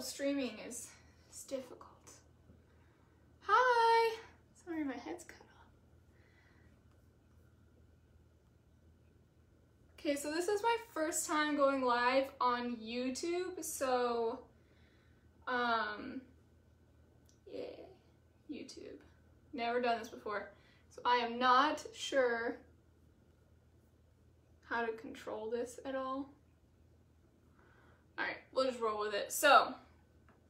streaming is, difficult. Hi! Sorry, my head's cut off. Okay, so this is my first time going live on YouTube, so, um, yeah, YouTube. Never done this before. So I am not sure how to control this at all. Alright, we'll just roll with it. So,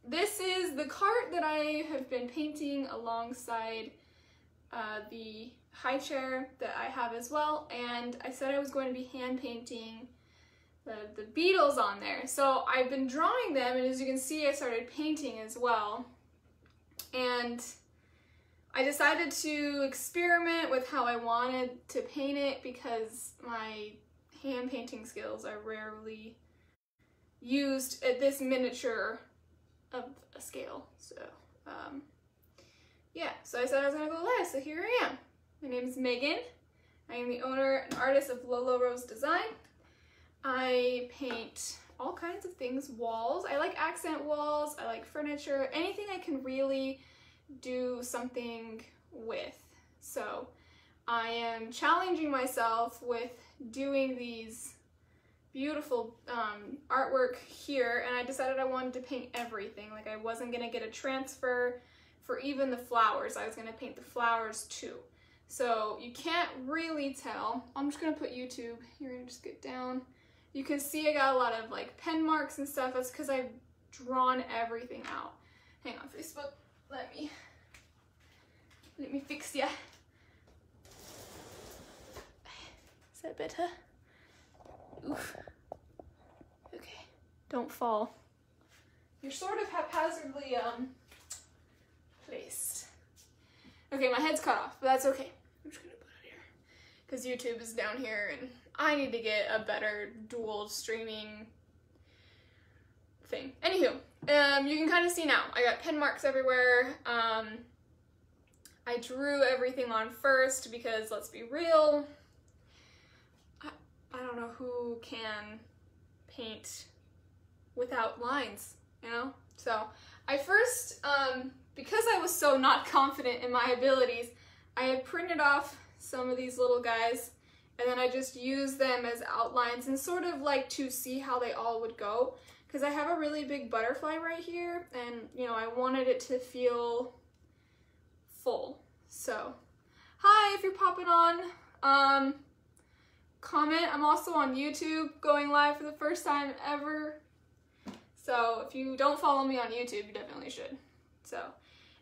this is the cart that I have been painting alongside uh, the high chair that I have as well, and I said I was going to be hand painting the, the beetles on there. So I've been drawing them, and as you can see, I started painting as well. And I decided to experiment with how I wanted to paint it because my hand painting skills are rarely used at this miniature of a scale. So, um, yeah, so I said I was gonna go live, so here I am. My name is Megan. I am the owner and artist of Lolo Rose Design. I paint all kinds of things, walls. I like accent walls, I like furniture, anything I can really do something with. So I am challenging myself with doing these beautiful um, artwork here and I decided I wanted to paint everything. Like I wasn't gonna get a transfer for even the flowers. I was gonna paint the flowers too. So you can't really tell. I'm just gonna put YouTube. You're gonna just get down. You can see I got a lot of like pen marks and stuff. That's because I've drawn everything out. Hang on, Facebook. Let me, let me fix ya. Is that better? Oof. Okay, don't fall. You're sort of haphazardly um, placed. Okay, my head's cut off, but that's okay. I'm just gonna put it here. Because YouTube is down here and I need to get a better dual streaming thing. Anywho, um, you can kind of see now. I got pen marks everywhere. Um, I drew everything on first because let's be real, I don't know who can paint without lines, you know? So I first, um, because I was so not confident in my abilities, I had printed off some of these little guys and then I just used them as outlines and sort of like to see how they all would go. Because I have a really big butterfly right here and you know I wanted it to feel full. So hi if you're popping on. Um comment. I'm also on YouTube going live for the first time ever. So if you don't follow me on YouTube, you definitely should. So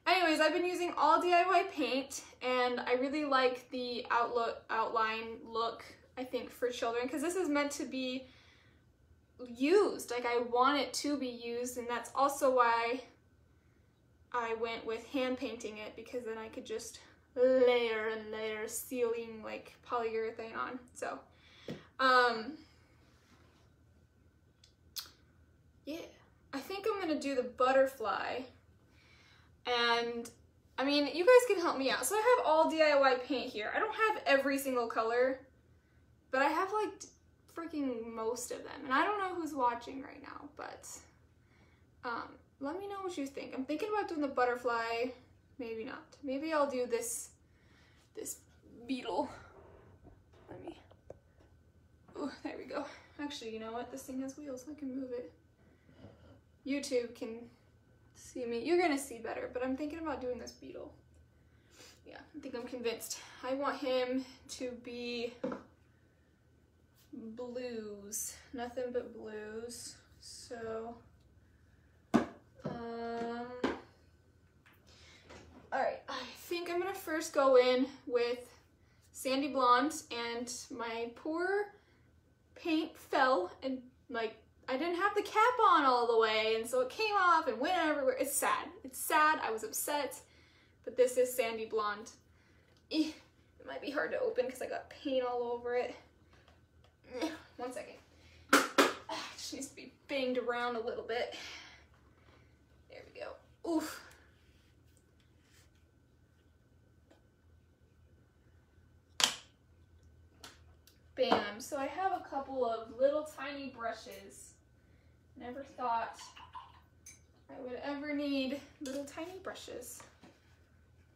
anyways, I've been using all DIY paint and I really like the outlook outline look, I think, for children because this is meant to be used. Like I want it to be used and that's also why I went with hand painting it because then I could just layer and layer sealing like polyurethane on. So um, yeah, I think I'm gonna do the butterfly. And I mean, you guys can help me out. So I have all DIY paint here. I don't have every single color, but I have like freaking most of them. And I don't know who's watching right now, but um, let me know what you think. I'm thinking about doing the butterfly, maybe not. Maybe I'll do this, this beetle. Let me Oh, there we go. Actually, you know what? This thing has wheels. I can move it. YouTube can see me. You're gonna see better, but I'm thinking about doing this beetle. Yeah, I think I'm convinced. I want him to be blues. Nothing but blues. So, um, think I'm gonna first go in with Sandy Blonde and my poor paint fell and like I didn't have the cap on all the way and so it came off and went everywhere. It's sad. It's sad. I was upset. But this is Sandy Blonde. Eh, it might be hard to open because I got paint all over it. Eh, one second. It just needs to be banged around a little bit. There we go. Oof. Bam. So I have a couple of little tiny brushes. Never thought I would ever need little tiny brushes.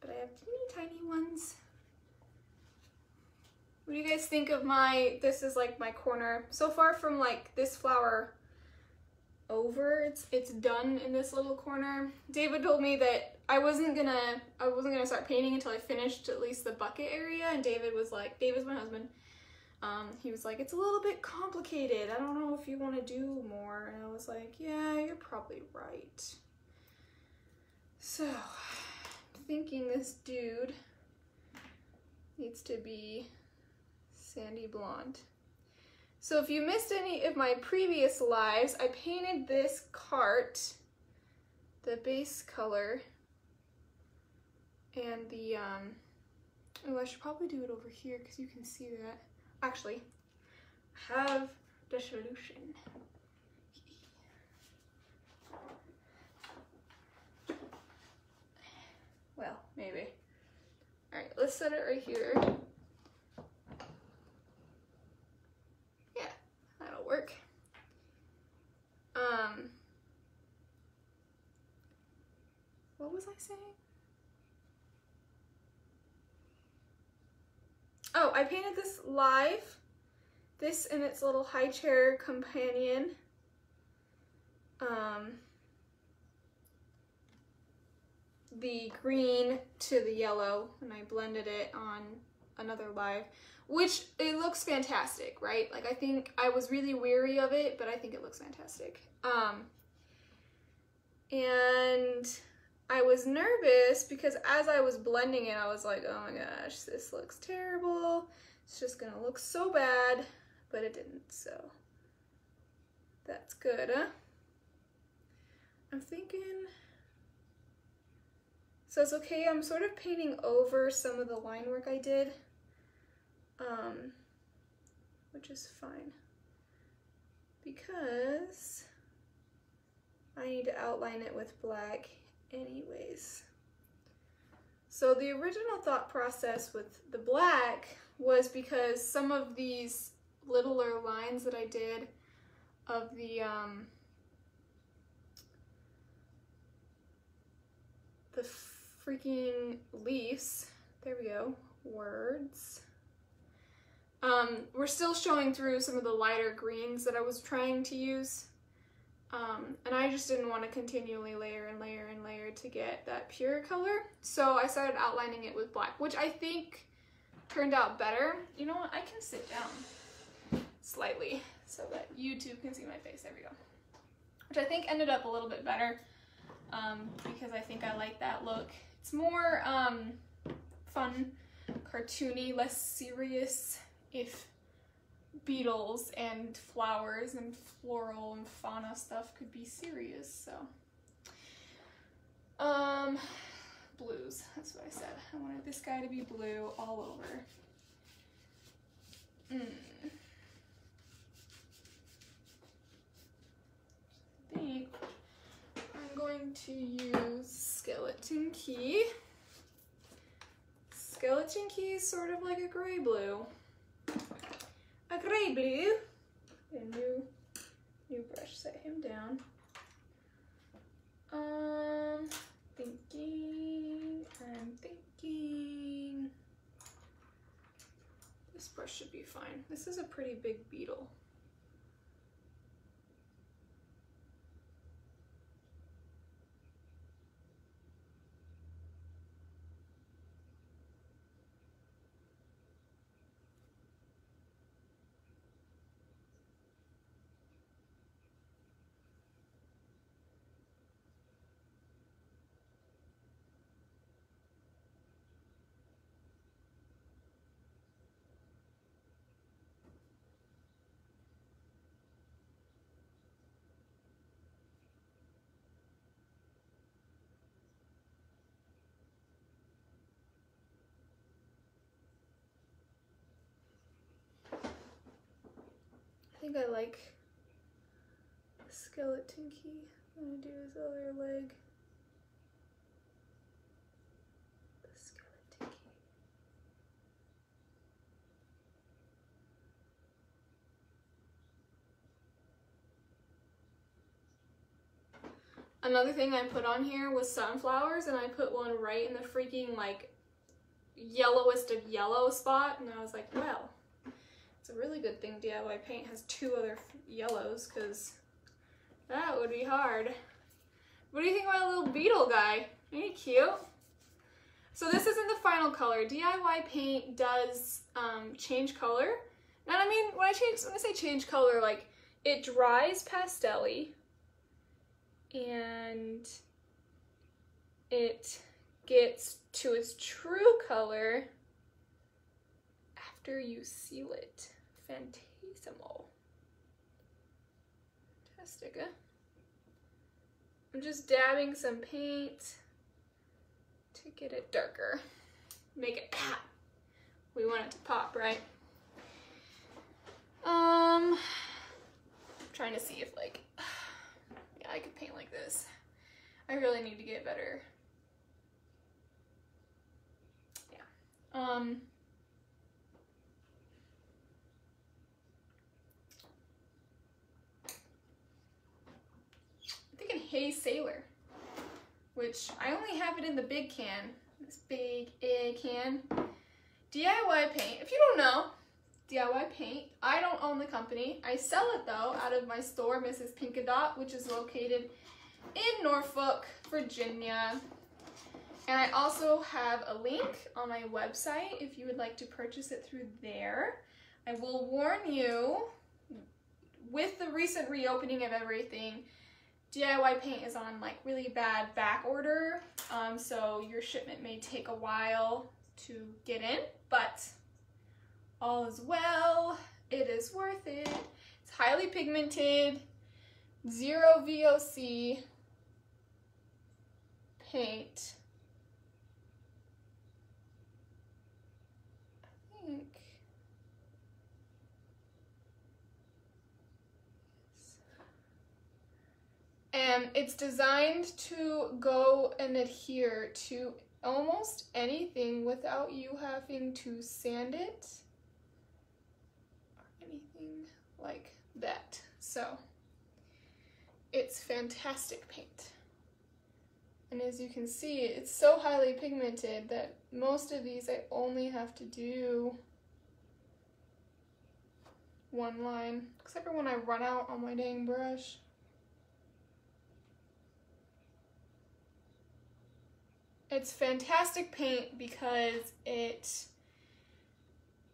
But I have teeny tiny ones. What do you guys think of my, this is like my corner. So far from like this flower over, it's it's done in this little corner. David told me that I wasn't gonna, I wasn't gonna start painting until I finished at least the bucket area. And David was like, David's my husband. Um, he was like, it's a little bit complicated. I don't know if you want to do more. And I was like, yeah, you're probably right. So, I'm thinking this dude needs to be sandy blonde. So if you missed any of my previous lives, I painted this cart, the base color, and the, um, oh, I should probably do it over here because you can see that. Actually, have the solution. Well, maybe. All right, let's set it right here. Yeah, that'll work. Um, what was I saying? Oh, I painted this live. This and its little high chair companion. Um, the green to the yellow and I blended it on another live, which it looks fantastic, right? Like I think I was really weary of it, but I think it looks fantastic. Um, and I was nervous because as I was blending it, I was like, oh my gosh, this looks terrible. It's just gonna look so bad, but it didn't, so that's good, huh? I'm thinking, so it's okay, I'm sort of painting over some of the line work I did, um, which is fine, because I need to outline it with black anyways. So the original thought process with the black was because some of these littler lines that I did of the um, the freaking leaves, there we go, words, um, we're still showing through some of the lighter greens that I was trying to use. Um, and I just didn't want to continually layer and layer and layer to get that pure color. So I started outlining it with black, which I think turned out better. You know what? I can sit down slightly so that YouTube can see my face. There we go. Which I think ended up a little bit better um, because I think I like that look. It's more um, fun, cartoony, less serious if beetles and flowers and floral and fauna stuff could be serious, so. Um, blues, that's what I said. I wanted this guy to be blue all over. Mm. I think I'm going to use Skeleton Key. Skeleton Key is sort of like a gray blue a gray blue. A new, new brush, set him down. Um, thinking, I'm thinking. This brush should be fine. This is a pretty big beetle. Think I like the skeleton key. I'm gonna do his other leg. The skeleton key. Another thing I put on here was sunflowers, and I put one right in the freaking like yellowest of yellow spot, and I was like, well, it's a really good thing DIY paint has two other yellows, because that would be hard. What do you think about a little beetle guy? Ain't he cute? So this isn't the final color. DIY paint does um, change color. And I mean, when I change, when I say change color, like it dries pastelly and it gets to its true color after you seal it. Fantasimo. Fantastic? I'm just dabbing some paint to get it darker. Make it pop. We want it to pop, right? Um, I'm trying to see if like, yeah, I could paint like this. I really need to get better. Yeah. Um, Thinking Hey Sailor, which I only have it in the big can, this big A can. DIY paint, if you don't know, DIY paint. I don't own the company. I sell it though out of my store, Mrs. Pinkadot, which is located in Norfolk, Virginia. And I also have a link on my website if you would like to purchase it through there. I will warn you, with the recent reopening of everything, DIY paint is on like really bad back order, um, so your shipment may take a while to get in, but all is well. It is worth it. It's highly pigmented, zero VOC paint. I think. And it's designed to go and adhere to almost anything without you having to sand it or anything like that. So it's fantastic paint. And as you can see, it's so highly pigmented that most of these I only have to do one line, except for when I run out on my dang brush. It's fantastic paint because it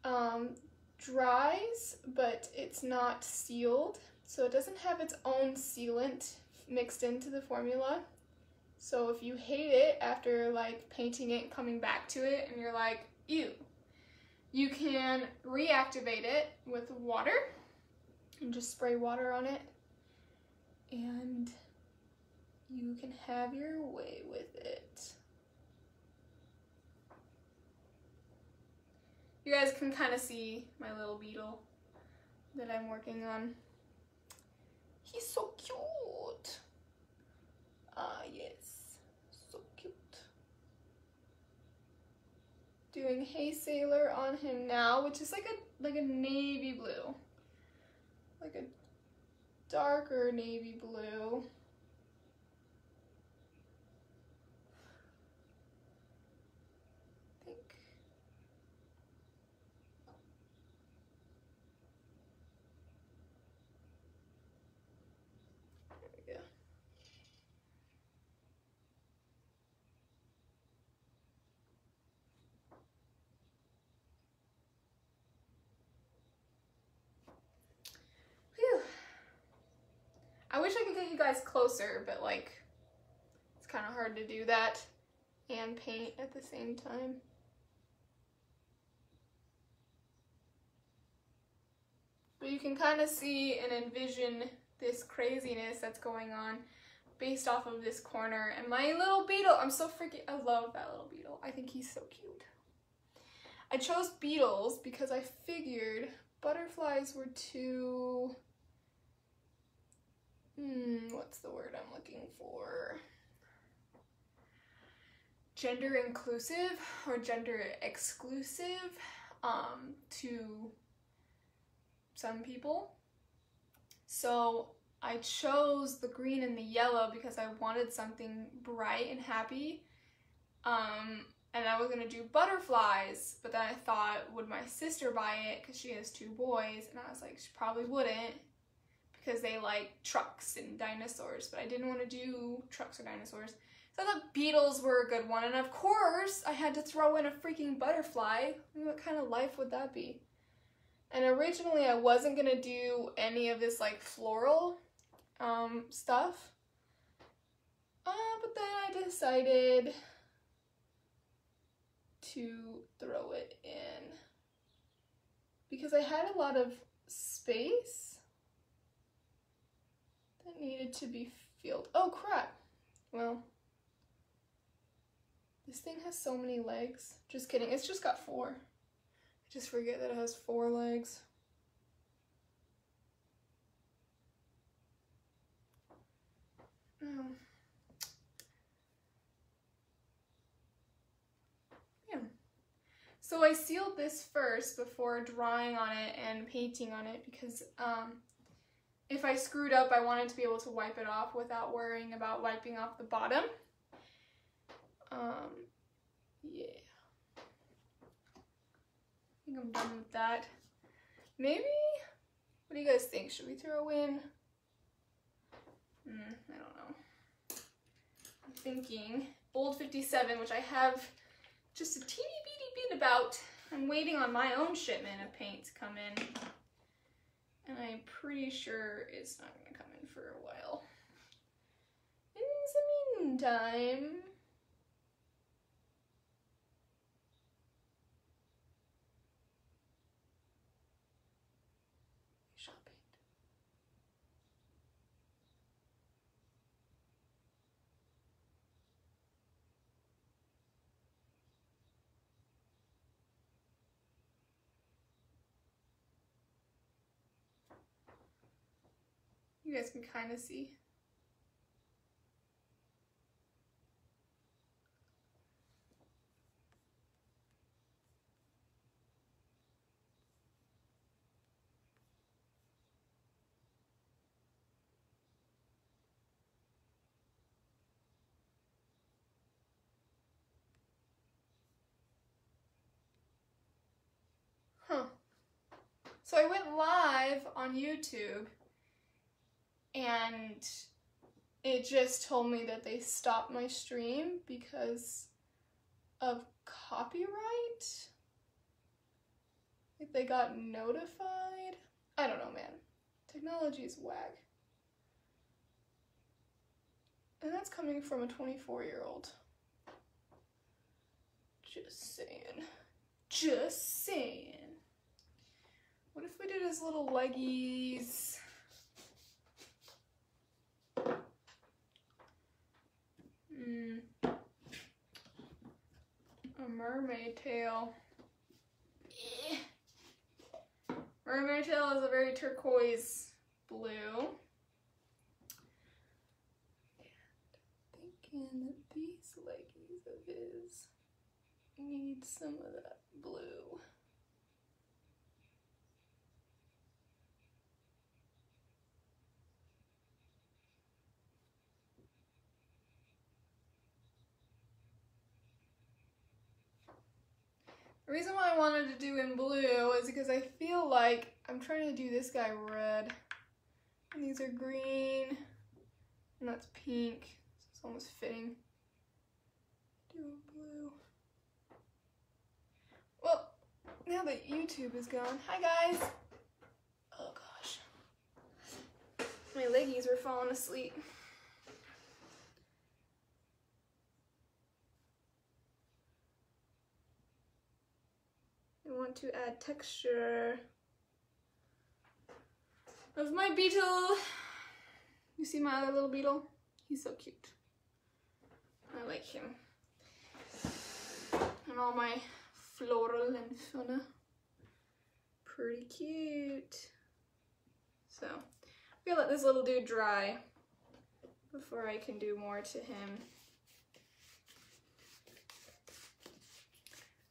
um, dries, but it's not sealed. So it doesn't have its own sealant mixed into the formula. So if you hate it after like painting it, coming back to it, and you're like, ew, you can reactivate it with water and just spray water on it. And you can have your way with it. You guys can kind of see my little beetle that I'm working on. He's so cute. Ah, yes. So cute. Doing Hey Sailor on him now, which is like a like a navy blue. Like a darker navy blue. I wish I could get you guys closer, but like, it's kind of hard to do that and paint at the same time. But you can kind of see and envision this craziness that's going on based off of this corner. And my little beetle, I'm so freaking, I love that little beetle. I think he's so cute. I chose beetles because I figured butterflies were too hmm, what's the word I'm looking for? Gender inclusive or gender exclusive um, to some people. So I chose the green and the yellow because I wanted something bright and happy. Um, and I was gonna do butterflies, but then I thought, would my sister buy it because she has two boys? And I was like, she probably wouldn't because they like trucks and dinosaurs, but I didn't want to do trucks or dinosaurs. So the beetles were a good one, and of course I had to throw in a freaking butterfly. I mean, what kind of life would that be? And originally I wasn't gonna do any of this like floral um, stuff, uh, but then I decided to throw it in because I had a lot of space that needed to be filled. Oh crap! Well, this thing has so many legs. Just kidding, it's just got four. I just forget that it has four legs. Oh. Yeah. So I sealed this first before drawing on it and painting on it because um, if I screwed up, I wanted to be able to wipe it off without worrying about wiping off the bottom. Um, yeah. I think I'm done with that. Maybe, what do you guys think? Should we throw in, mm, I don't know. I'm thinking Bold 57, which I have just a teeny beady bit about. I'm waiting on my own shipment of paint to come in. And I'm pretty sure it's not gonna come in for a while. In the meantime, You guys can kind of see. So I went live on YouTube and it just told me that they stopped my stream because of copyright. Like they got notified. I don't know, man. Technology is whack. And that's coming from a 24 year old. Just saying. Just saying. What if we did his little leggies? Mm. A mermaid tail. Eh. Mermaid tail is a very turquoise blue. And thinking that these leggies of his need some of that blue. The reason why I wanted to do in blue is because I feel like I'm trying to do this guy red. And these are green. And that's pink. So it's almost fitting. Do blue. Well, now that YouTube is gone. Hi guys! Oh gosh. My leggies were falling asleep. To add texture of my beetle. You see my other little beetle? He's so cute. I like him. And all my floral and fauna. Pretty cute. So, I'm gonna let this little dude dry before I can do more to him.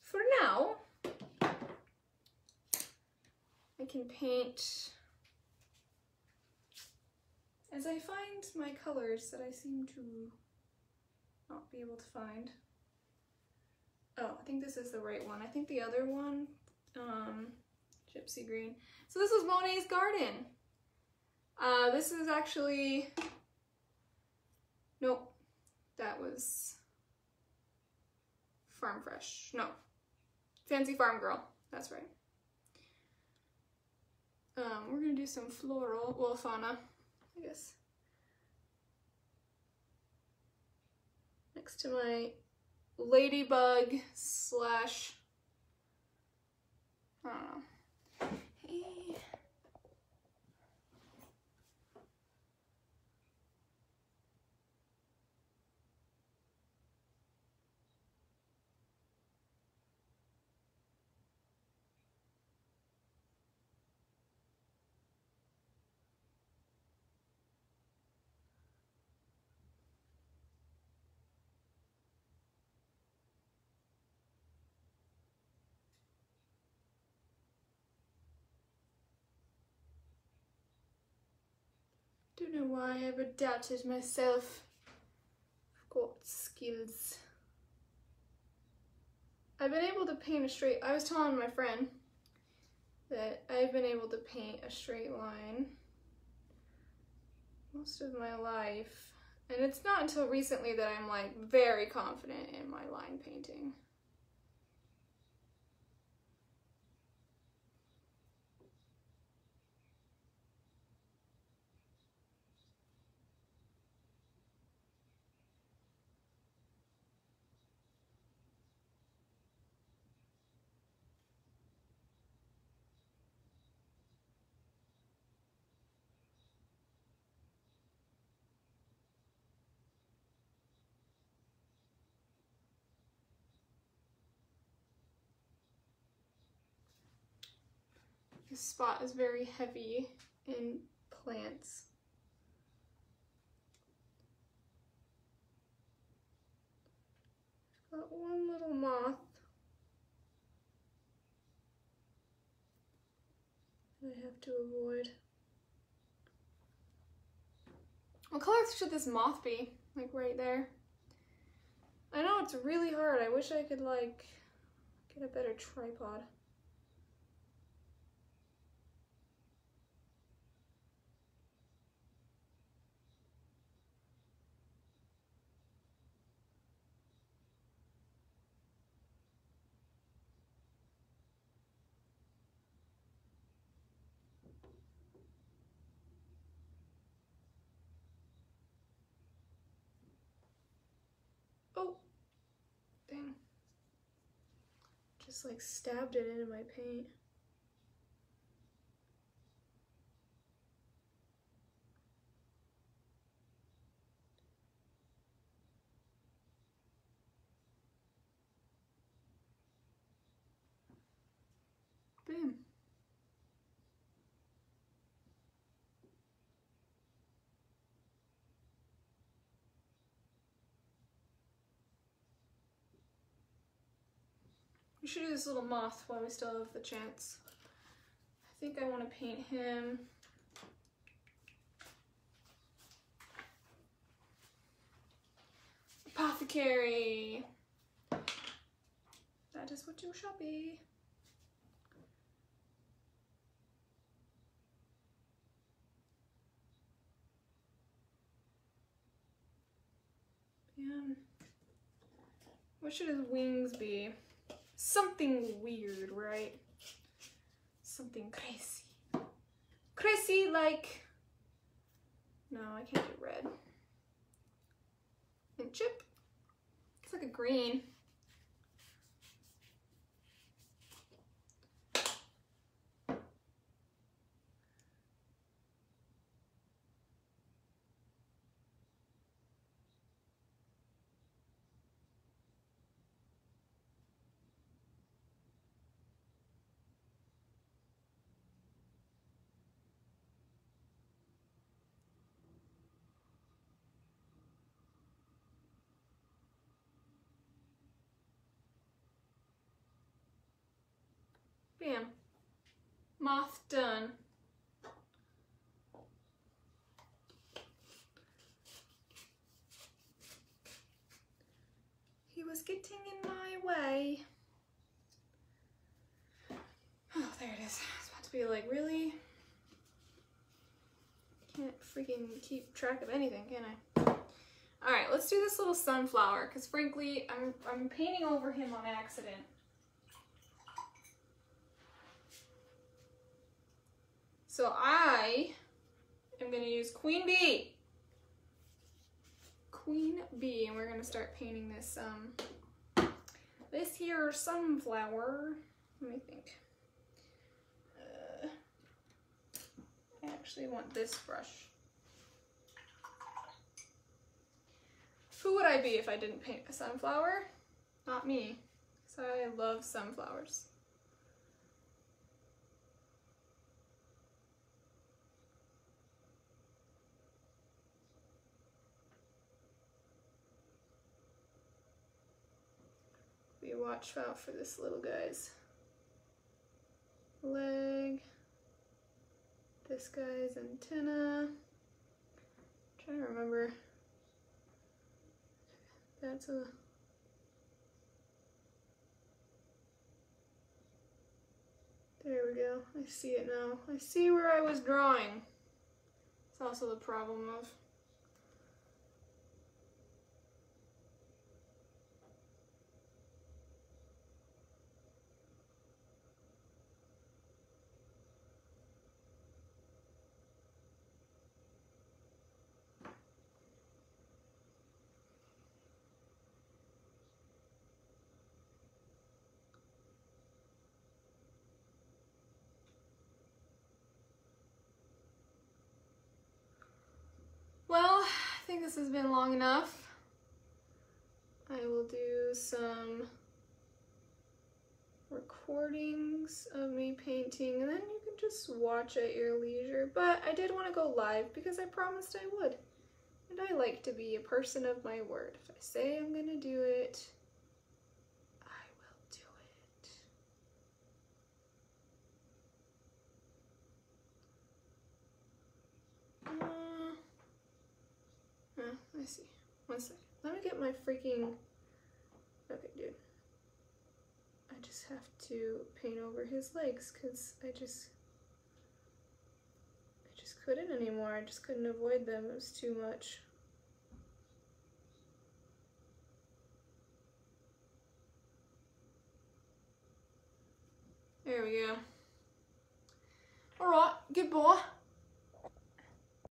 For now, I can paint as I find my colors that I seem to not be able to find. Oh, I think this is the right one. I think the other one, um, Gypsy Green. So this is Monet's Garden. Uh, this is actually, nope, that was Farm Fresh. No, Fancy Farm Girl, that's right. Um, we're gonna do some floral, well, fauna, I guess. Next to my ladybug slash, I don't know. Hey. Know why I ever doubted myself. I've got skills. I've been able to paint a straight, I was telling my friend that I've been able to paint a straight line most of my life. And it's not until recently that I'm like very confident in my line painting. This spot is very heavy in plants. Got one little moth. I have to avoid. What color should this moth be? Like right there? I know it's really hard. I wish I could like get a better tripod. Oh, dang. Just like stabbed it into my paint. Bam. We should do this little moth while we still have the chance. I think I want to paint him. Apothecary. That is what you shall be. Man. What should his wings be? Something weird, right? Something crazy. Crazy like... No, I can't do red. And chip. It's like a green. Bam. Moth done. He was getting in my way. Oh, there it is. It's about to be like, really? Can't freaking keep track of anything, can I? All right, let's do this little sunflower because frankly, I'm, I'm painting over him on accident. So I am gonna use Queen Bee. Queen Bee, and we're gonna start painting this, um, this here sunflower. Let me think. Uh, I actually want this brush. Who would I be if I didn't paint a sunflower? Not me, because I love sunflowers. We watch out for this little guy's leg, this guy's antenna. I'm trying to remember. That's a There we go. I see it now. I see where I was drawing. It's also the problem of Well, I this has been long enough. I will do some recordings of me painting and then you can just watch at your leisure. But I did want to go live because I promised I would. And I like to be a person of my word. If I say I'm going to do it, I will do it. Uh, uh, I see. One second. Let me get my freaking... Okay, dude. I just have to paint over his legs because I just... I just couldn't anymore. I just couldn't avoid them. It was too much. There we go. Alright, good boy.